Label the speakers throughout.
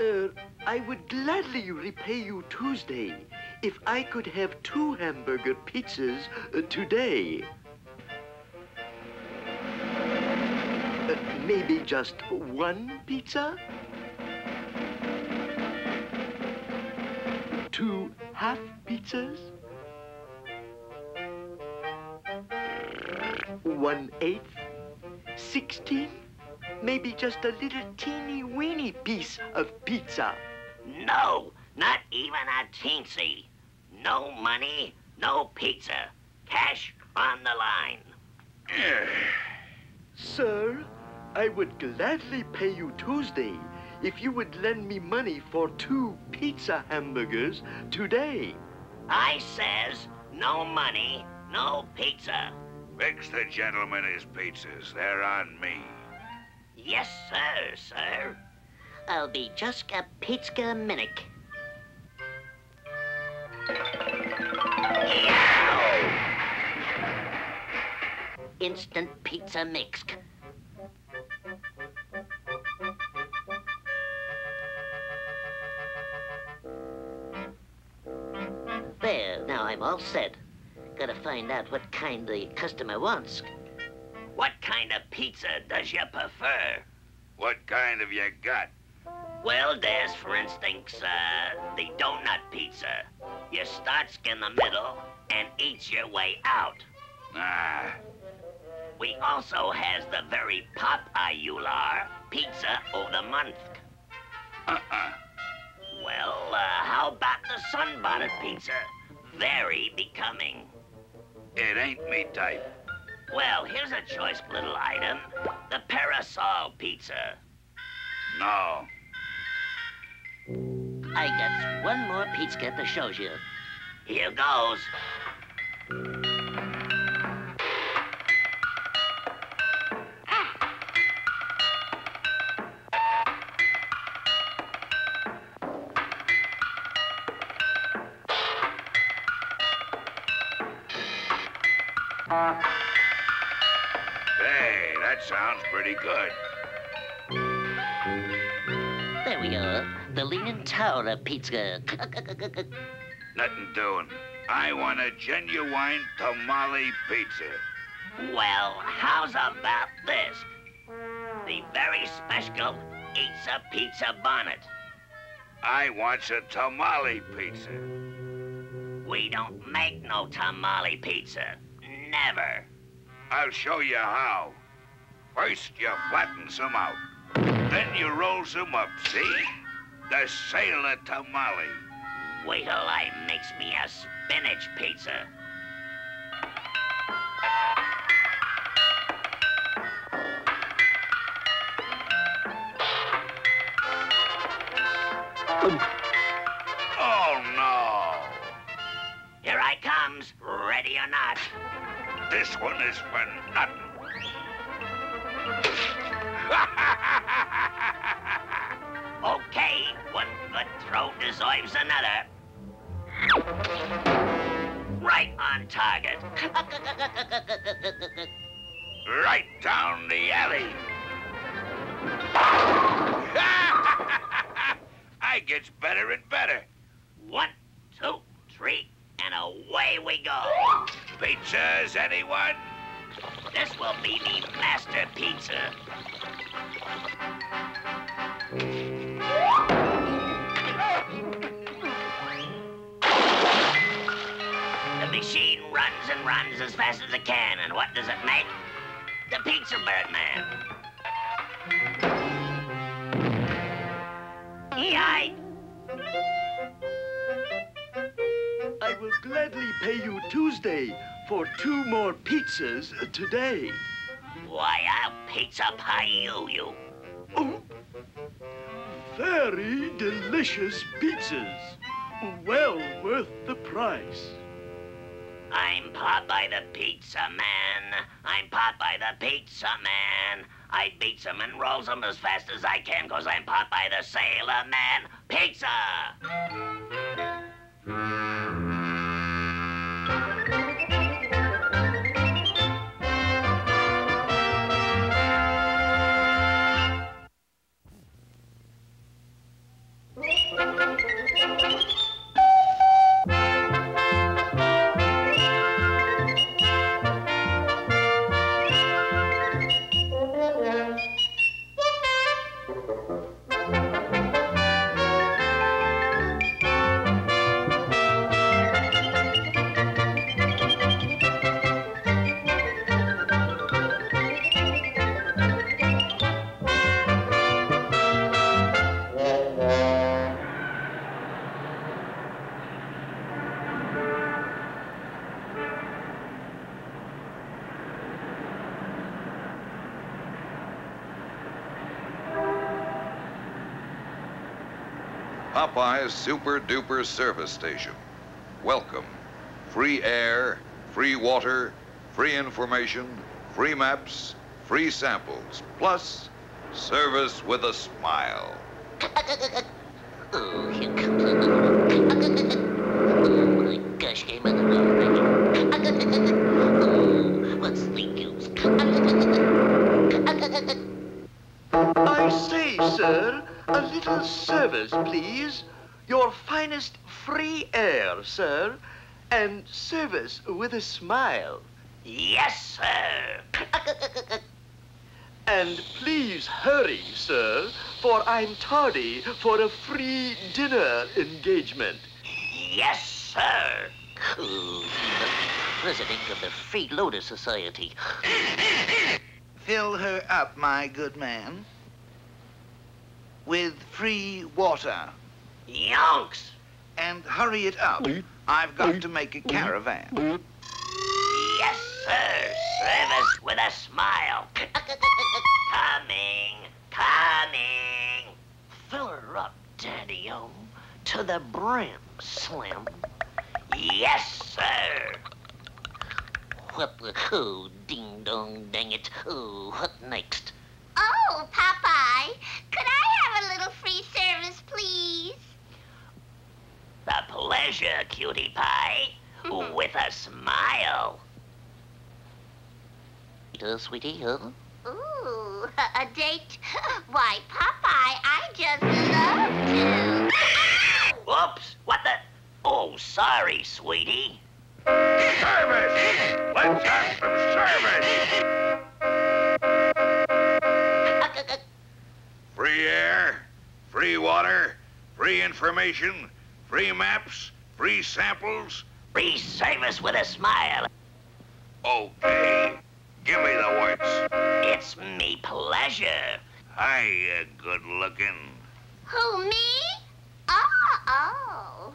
Speaker 1: Uh, I would gladly repay you Tuesday if I could have two hamburger pizzas uh, today. Uh, maybe just one pizza? Two half pizzas? One eighth? Sixteen? Maybe just a little teeny weeny piece of pizza.
Speaker 2: No, not even a teensy. No money, no pizza. Cash on the line.
Speaker 1: Sir, I would gladly pay you Tuesday if you would lend me money for two pizza hamburgers today.
Speaker 2: I says no money, no pizza.
Speaker 3: Fix the gentleman his pizzas. They're on me.
Speaker 2: Yes, sir, sir. I'll be just a pizza minute. Instant pizza mix. There, now all set. Gotta find out what kind the customer wants. What kind of pizza does you prefer?
Speaker 3: What kind have you got?
Speaker 2: Well, there's, for instance, uh, the donut pizza. You starts in the middle and eats your way out.
Speaker 3: Ah,
Speaker 2: We also has the very popular pizza of the month.
Speaker 3: uh-uh.
Speaker 2: Well, uh, how about the sunbonnet pizza? Very becoming.
Speaker 3: It ain't me type.
Speaker 2: Well, here's a choice little item. The parasol pizza.
Speaker 3: No.
Speaker 2: I got one more pizza to show you. Here goes. The Leaning Tower of pizza.
Speaker 3: Nothing doing. I want a genuine tamale pizza.
Speaker 2: well, how's about this? The very special Eats a Pizza Bonnet.
Speaker 3: I want a tamale pizza.
Speaker 2: We don't make no tamale pizza. Never.
Speaker 3: I'll show you how. First, you flatten some out. Then you roll some up, see? The sailor tamale.
Speaker 2: Wait till I makes me a spinach pizza.
Speaker 3: Oh, no.
Speaker 2: Here I comes, ready or not.
Speaker 3: This one is for nothing.
Speaker 2: one good deserves another. Right on target.
Speaker 3: right down the alley. I gets better and better.
Speaker 2: One, two, three, and away we go.
Speaker 3: Pizzas, anyone?
Speaker 2: This will be me master pizza. Machine runs and runs as fast as it can, and what does it make? The Pizza Bird Man.
Speaker 1: I will gladly pay you Tuesday for two more pizzas today.
Speaker 2: Why, I'll pizza pie you, you.
Speaker 1: Oh, very delicious pizzas. Well worth the price.
Speaker 2: I'm Popeye the Pizza Man. I'm Popeye the Pizza Man. I beats 'em and rolls 'em as fast as I can, cause I'm Popeye the Sailor Man. Pizza!
Speaker 4: Popeye's Super Duper Service Station. Welcome. Free air, free water, free information, free maps, free samples, plus service with a smile.
Speaker 2: Oh. Oh gosh,
Speaker 1: little service, please. Your finest free air, sir, and service with a smile.
Speaker 2: Yes, sir.
Speaker 1: And please hurry, sir, for I'm tardy for a free dinner engagement.
Speaker 2: Yes, sir. The president of the Free Freeloader Society.
Speaker 5: Fill her up, my good man, with free water.
Speaker 2: Yonks.
Speaker 5: And hurry it up. I've got to make a caravan.
Speaker 2: Yes, sir. Service with a smile. coming, coming. Fill her up, Daddy-O, to the brim, Slim. Yes, sir. What the, oh, ding-dong, dang it. Oh, what next?
Speaker 6: Oh, Popeye, could I have a little free service, please?
Speaker 2: The pleasure, cutie pie, with a smile. Uh, sweetie, huh?
Speaker 6: Ooh, a date? Why, Popeye, I just love to.
Speaker 2: Oops, what the? Oh, sorry, sweetie.
Speaker 3: Service! Let's have some service! Free air, free water, free information, free maps, free samples.
Speaker 2: Free service with a smile.
Speaker 3: Okay. Give me the works.
Speaker 2: It's me pleasure.
Speaker 3: Hiya, good looking.
Speaker 6: Who, me? Oh, oh.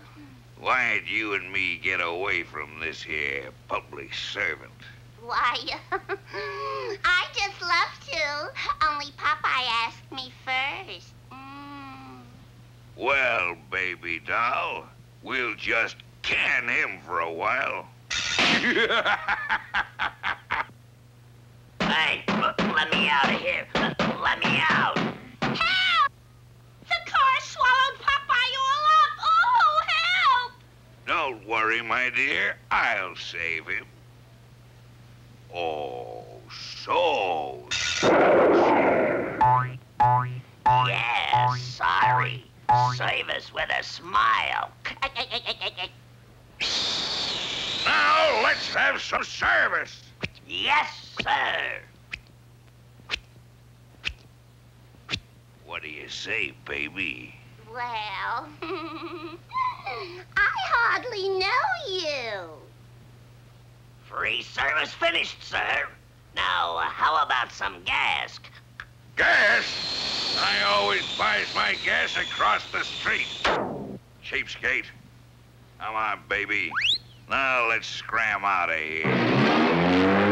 Speaker 3: Why'd you and me get away from this here public servant?
Speaker 6: Why, I just love to. Only Popeye asked me first. Mm.
Speaker 3: Well, baby doll, we'll just can him for a while.
Speaker 2: Hey, let me out of here. Let me out.
Speaker 6: Help! The car swallowed Popeye all up. Oh, help!
Speaker 3: Don't worry, my dear. I'll save him.
Speaker 2: Smile.
Speaker 3: Now let's have some service.
Speaker 2: Yes, sir.
Speaker 3: What do you say, baby?
Speaker 6: Well, I hardly know you.
Speaker 2: Free service finished, sir. Now, how about some gas?
Speaker 3: Gas? I always buys my gas across the street. Cheapskate. Come on, baby. Now let's scram out of here.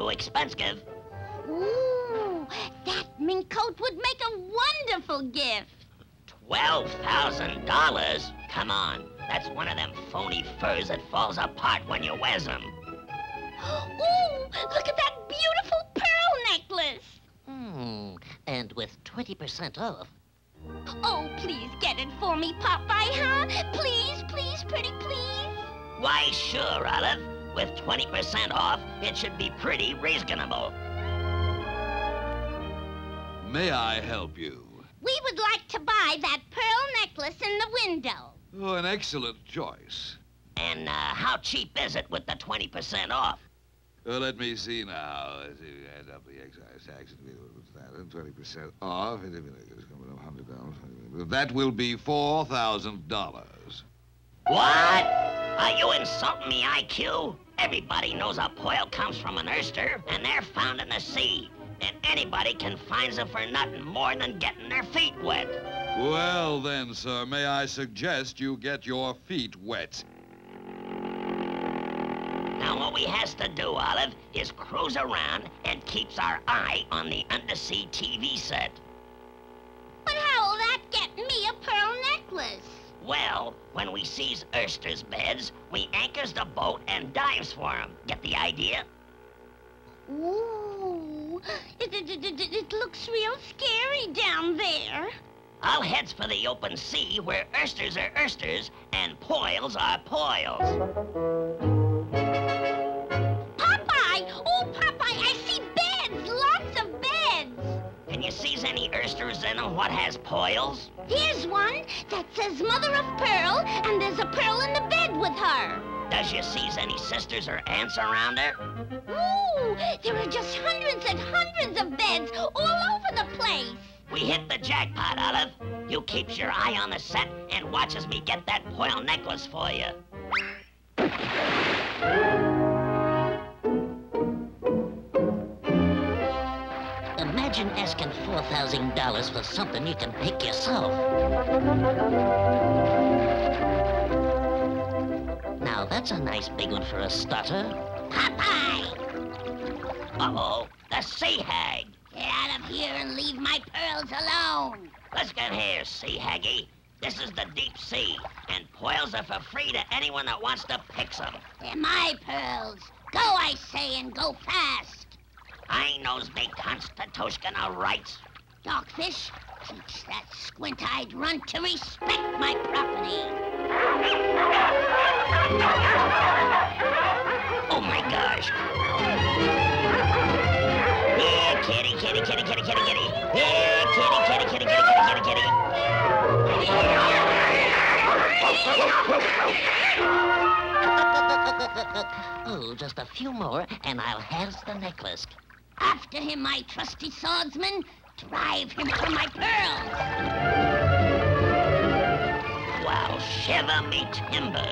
Speaker 2: Too expensive.
Speaker 6: Ooh, that mink coat would make a wonderful gift.
Speaker 2: $12,000? Come on, that's one of them phony furs that falls apart when you wears them.
Speaker 6: Ooh, look at that beautiful pearl necklace.
Speaker 2: Hmm, and with 20% off.
Speaker 6: Oh, please get it for me, Popeye, huh? Please, please, pretty please.
Speaker 2: Why, sure, Olive. With 20% off, it should be pretty reasonable.
Speaker 4: May I help you?
Speaker 6: We would like to buy that pearl necklace in the window.
Speaker 4: Oh, an excellent choice.
Speaker 2: And uh, how cheap is it with the 20% off?
Speaker 4: Well, let me see now. Let's see, add up the excise tax and twenty percent off. That will be four thousand dollars.
Speaker 2: What? Are you insulting me, IQ? Everybody knows a pearl comes from an oyster, and they're found in the sea. And anybody can find them for nothing more than getting their feet wet.
Speaker 4: Well, then, sir, may I suggest you get your feet wet?
Speaker 2: Now, what we has to do, Olive, is cruise around and keeps our eye on the undersea TV set.
Speaker 6: But how'll that get me a pearl necklace?
Speaker 2: Well, when we sees oysters beds, we anchors the boat and dives for 'em. Get the idea?
Speaker 6: Ooh, it, it, it, it, it looks real scary down there.
Speaker 2: I'll heads for the open sea where oysters are oysters and poils are poils. In what has poils?
Speaker 6: Here's one that says Mother of Pearl, and there's a pearl in the bed with her.
Speaker 2: Does you sees any sisters or aunts around her?
Speaker 6: Ooh, there are just hundreds and hundreds of beds all over the place.
Speaker 2: We hit the jackpot, Olive. You keeps your eye on the set and watches me get that pearl necklace for you. Imagine asking $4,000 for something you can pick yourself. Now, that's a nice big one for a stutter.
Speaker 6: Popeye,
Speaker 2: Uh-oh, the sea hag.
Speaker 6: get out of here and leave my pearls alone.
Speaker 2: Let's get here, sea haggy. This is the deep sea, and pearls are for free to anyone that wants to pick some.
Speaker 6: They're my pearls. Go, I say, and go fast.
Speaker 2: I knows me constitutional rights.
Speaker 6: Dogfish, teach that squint-eyed runt to respect my property.
Speaker 2: Oh my gosh. Here, kitty, kitty, kitty, kitty, kitty, kitty. Here, kitty, kitty, kitty, kitty, kitty, kitty, kitty. Oh, just a few more, and I'll have the necklace.
Speaker 6: After him, my trusty swordsman. Drive him for my pearls.
Speaker 2: Wow, shiver me timbers.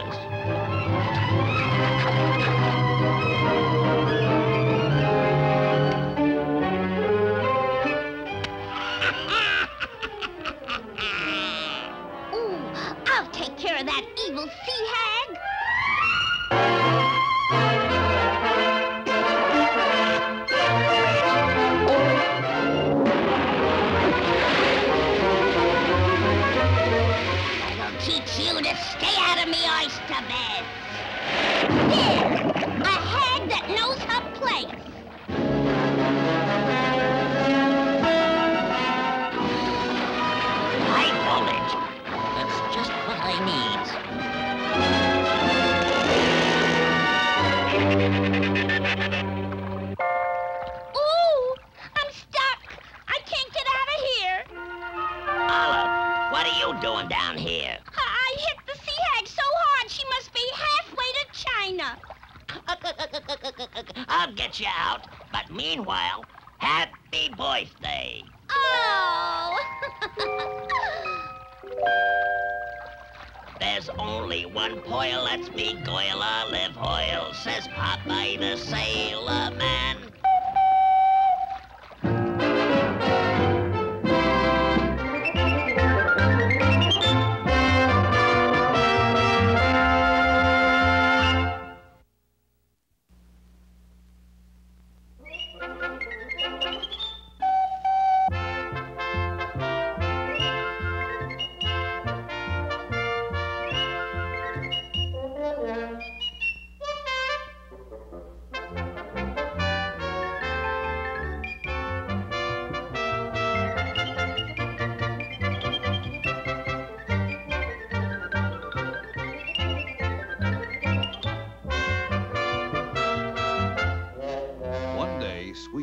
Speaker 6: Ooh, I'll take care of that evil sea hag. Oyster bed. There, a hag that knows her place.
Speaker 2: High voltage. That's just what I need.
Speaker 6: Ooh, I'm stuck. I can't get out of here.
Speaker 2: Olive, what are you doing down here?
Speaker 6: I I hit the sea hag be halfway to China.
Speaker 2: I'll get you out, but meanwhile, happy birthday.
Speaker 6: Oh!
Speaker 2: There's only one poil lets me goil olive oil, says Popeye the Sailor Man.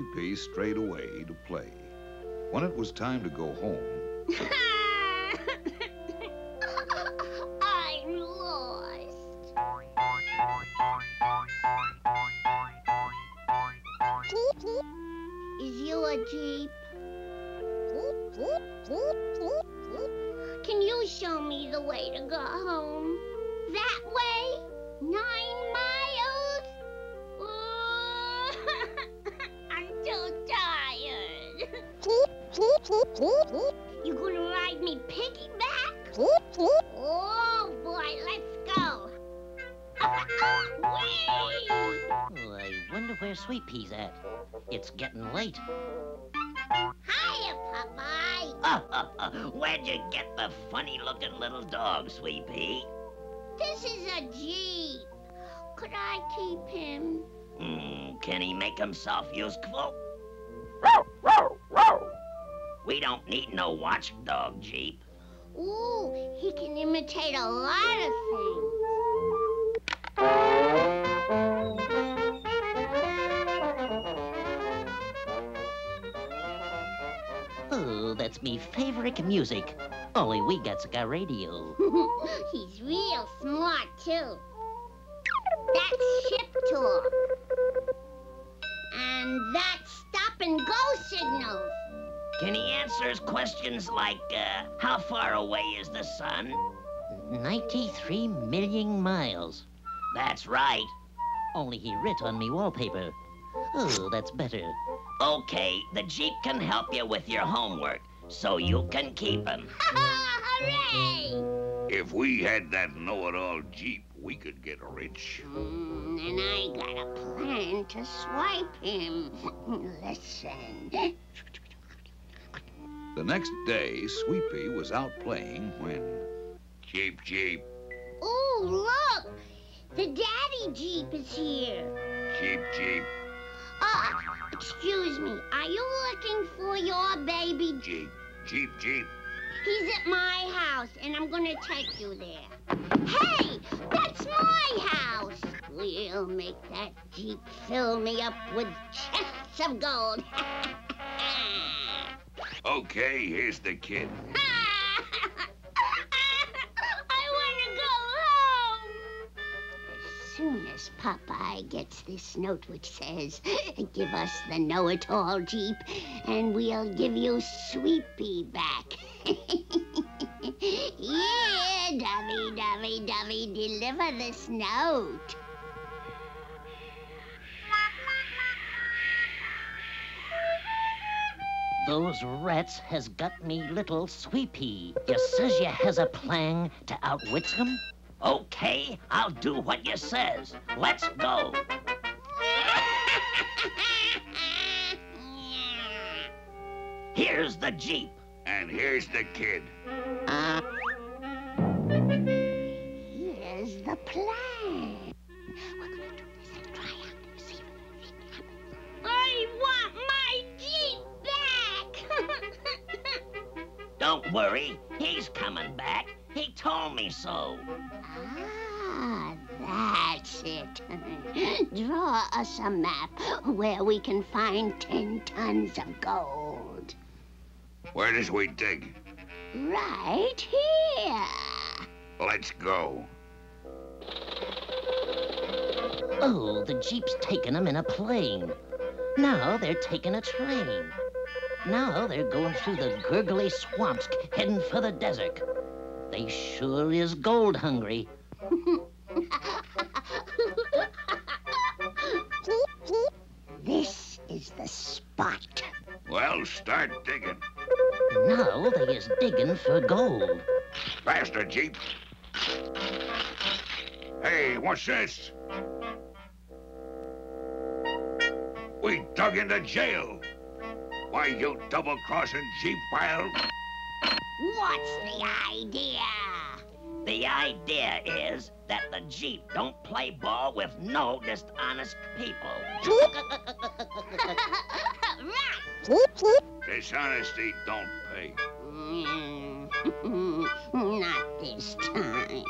Speaker 4: Sweet Pea strayed away to play. When it was time to go home,
Speaker 6: I'm lost. Is you a Jeep? Can you show me the way to go home? That way? Nine You gonna ride me piggyback? Oh boy, let's go.
Speaker 2: Oh, I wonder where Sweet Pea's at. It's getting late.
Speaker 6: Hiya, Popeye.
Speaker 2: Where'd you get the funny-looking little dog, Sweet Pea?
Speaker 6: This is a Jeep. Could I keep him?
Speaker 2: Hmm, can he make himself useful? We don't need no watchdog, Jeep.
Speaker 6: Ooh, he can imitate a lot of things.
Speaker 2: Oh, that's me favorite music. Only we got a radio.
Speaker 6: He's real smart, too. That's ship talk. And that's stop and go signals.
Speaker 2: Can he answer questions like, uh, how far away is the sun? 93 million miles. That's right. Only he writ on me wallpaper. Oh, that's better. Okay, the Jeep can help you with your homework, so you can keep him.
Speaker 6: Hooray!
Speaker 3: If we had that know-it-all Jeep, we could get rich.
Speaker 6: Mm, and I got a plan to swipe him. Listen.
Speaker 4: The next day, Swee'Pea was out playing when
Speaker 3: Jeep, Jeep,
Speaker 6: Ooh, look! The daddy Jeep is here.
Speaker 3: Jeep, Jeep,
Speaker 6: Uh, excuse me. Are you looking for your baby?
Speaker 3: Jeep, Jeep, Jeep.
Speaker 6: He's at my house, and I'm gonna take you there. Hey, that's my house. We'll make that Jeep fill me up with chests of gold.
Speaker 3: Okay, here's the kid.
Speaker 6: I want to go home. As soon as Popeye gets this note which says, give us the know-it-all Jeep, and we'll give you Swee'Pea back. yeah, Dovey, Dovey, Dovey, deliver this note.
Speaker 2: Those rats has got me little Swee'Pea. You says you has a plan to outwit them? Okay, I'll do what you says. Let's go. Here's the Jeep.
Speaker 3: And here's the kid.
Speaker 6: Here's the plan.
Speaker 2: Don't worry, he's coming back. He told me so.
Speaker 6: ah, that's it. Draw us a map where we can find ten tons of gold.
Speaker 3: Where does we dig?
Speaker 6: Right here.
Speaker 3: Let's go.
Speaker 2: Oh, the Jeep's taking them in a plane. Now they're taking a train. Now they're going through the gurgly swamps heading for the desert. They sure is gold hungry.
Speaker 6: this is the spot.
Speaker 3: Well, start digging.
Speaker 2: Now they is digging for gold.
Speaker 3: Faster, Jeep. Hey, what's this? We dug into jail. Why, you double-crossing Jeep pile?
Speaker 6: What's the idea?
Speaker 2: The idea is that the Jeep don't play ball with no dishonest people.
Speaker 6: right.
Speaker 3: Dishonesty don't pay.
Speaker 6: Mm, Not this time.